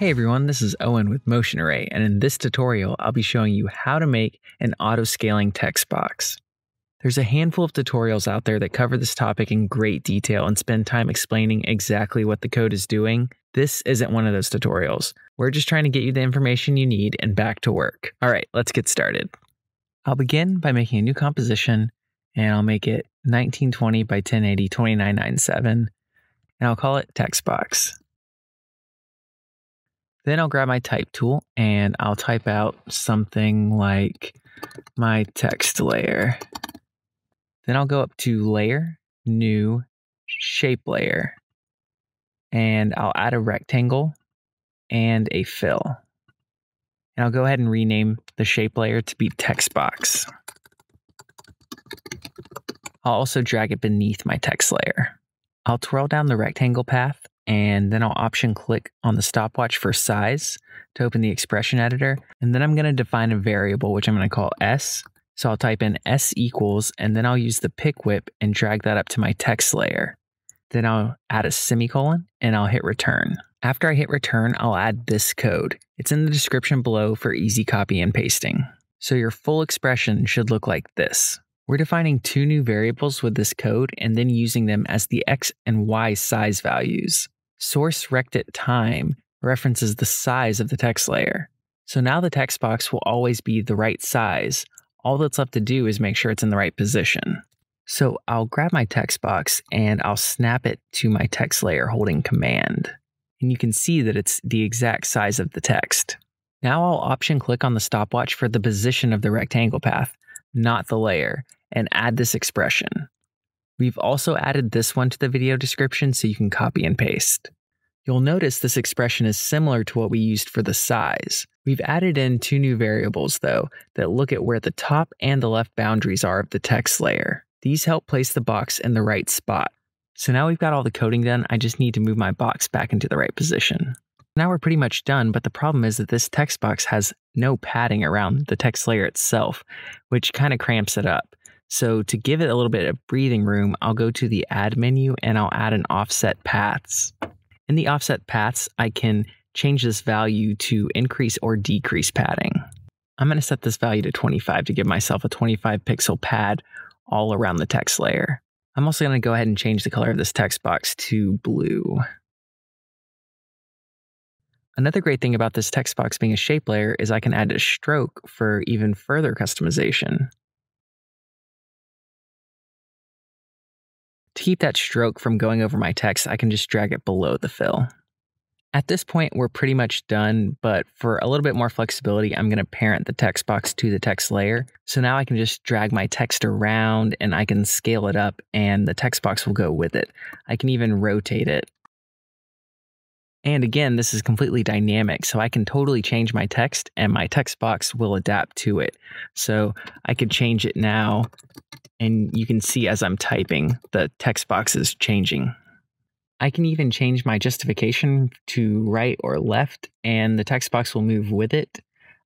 Hey everyone, this is Owen with Motion Array, and in this tutorial, I'll be showing you how to make an auto-scaling text box. There's a handful of tutorials out there that cover this topic in great detail and spend time explaining exactly what the code is doing. This isn't one of those tutorials. We're just trying to get you the information you need and back to work. All right, let's get started. I'll begin by making a new composition, and I'll make it 1920 by 1080 2997, and I'll call it text box. Then I'll grab my type tool and I'll type out something like my text layer. Then I'll go up to layer, new, shape layer, and I'll add a rectangle and a fill. And I'll go ahead and rename the shape layer to be text box. I'll also drag it beneath my text layer. I'll twirl down the rectangle path and then I'll option click on the stopwatch for size to open the expression editor. And then I'm going to define a variable, which I'm going to call S. So I'll type in S equals, and then I'll use the pick whip and drag that up to my text layer. Then I'll add a semicolon and I'll hit return. After I hit return, I'll add this code. It's in the description below for easy copy and pasting. So your full expression should look like this. We're defining two new variables with this code and then using them as the x and y size values. Source rectit time references the size of the text layer. So now the text box will always be the right size. All that's left to do is make sure it's in the right position. So I'll grab my text box and I'll snap it to my text layer holding command. And you can see that it's the exact size of the text. Now I'll option click on the stopwatch for the position of the rectangle path, not the layer, and add this expression. We've also added this one to the video description so you can copy and paste. You'll notice this expression is similar to what we used for the size. We've added in two new variables though that look at where the top and the left boundaries are of the text layer. These help place the box in the right spot. So now we've got all the coding done, I just need to move my box back into the right position. Now we're pretty much done, but the problem is that this text box has no padding around the text layer itself, which kind of cramps it up. So to give it a little bit of breathing room, I'll go to the add menu and I'll add an offset paths. In the offset paths, I can change this value to increase or decrease padding. I'm going to set this value to 25 to give myself a 25 pixel pad all around the text layer. I'm also going to go ahead and change the color of this text box to blue. Another great thing about this text box being a shape layer is I can add a stroke for even further customization. Keep that stroke from going over my text, I can just drag it below the fill. At this point, we're pretty much done, but for a little bit more flexibility, I'm going to parent the text box to the text layer. So now I can just drag my text around and I can scale it up and the text box will go with it. I can even rotate it. And again, this is completely dynamic, so I can totally change my text and my text box will adapt to it. So I could change it now and you can see as I'm typing, the text box is changing. I can even change my justification to right or left, and the text box will move with it.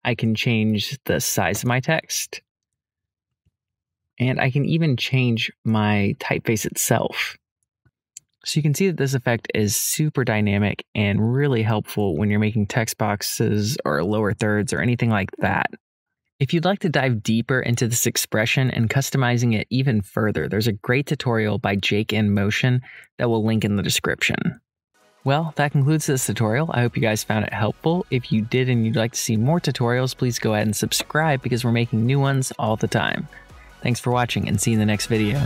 I can change the size of my text. And I can even change my typeface itself. So you can see that this effect is super dynamic and really helpful when you're making text boxes or lower thirds or anything like that. If you'd like to dive deeper into this expression and customizing it even further, there's a great tutorial by Jake in Motion that we'll link in the description. Well, that concludes this tutorial. I hope you guys found it helpful. If you did and you'd like to see more tutorials, please go ahead and subscribe because we're making new ones all the time. Thanks for watching and see you in the next video.